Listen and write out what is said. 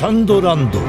サンドランド。